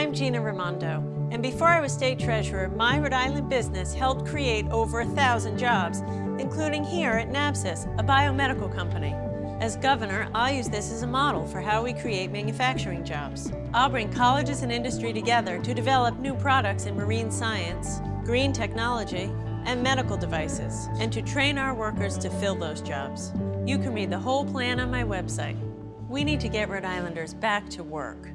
I'm Gina Raimondo, and before I was state treasurer, my Rhode Island business helped create over a thousand jobs, including here at Nabsys, a biomedical company. As governor, I'll use this as a model for how we create manufacturing jobs. I'll bring colleges and industry together to develop new products in marine science, green technology, and medical devices, and to train our workers to fill those jobs. You can read the whole plan on my website. We need to get Rhode Islanders back to work.